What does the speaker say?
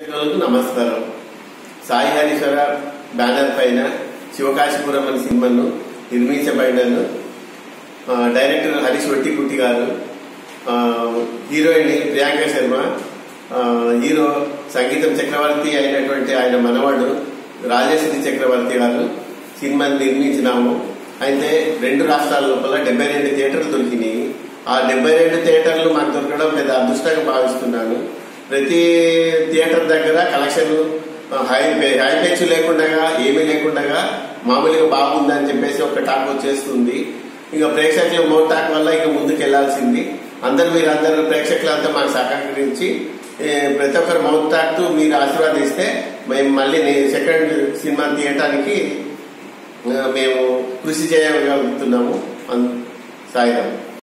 నమస్కారం. సాయి హరీశ్వర బ్యానర్ పైన శివకాశిపురం అనే సినిమాను నిర్మించబడినను డైరెక్టర్ హరీష్ వట్టికుట్టి గారు హీరోయిన్ ప్రియాంక శర్మ హీరో సంగీతం చక్రవర్తి అయినటువంటి ఆయన మనవాడు రాజేశ్వరి చక్రవర్తి గారు సినిమాని నిర్మించినాము. అయితే రెండు రాష్ట్రాల లోపల డెబ్బై రెండు థియేటర్లు దొరికినాయి. ఆ డెబ్బై రెండు థియేటర్లు మాకు దొరకడం పెద్ద అదృష్టంగా భావిస్తున్నాను. ప్రతి థియేటర్ దగ్గర కలెక్షన్లు హై హై పెచ్చు లేకుండా ఏమీ లేకుండా మామూలుగా బాగుందని చెప్పేసి ఒక టాక్ వచ్చేస్తుంది. ఇక ప్రేక్షకులు మో టాక్ వల్ల ఇక ముందుకు వెళ్ళాల్సింది అందరు మీరు అందరు ప్రేక్షకులంతా మాకు సహకరించి ప్రతి ఒక్కరు మౌత్ టాక్తో మీరు ఆశీర్వాదిస్తే మేము మళ్ళీ సెకండ్ సినిమా తీయటానికి మేము కృషి చేయగలుగుతున్నాము. అన్-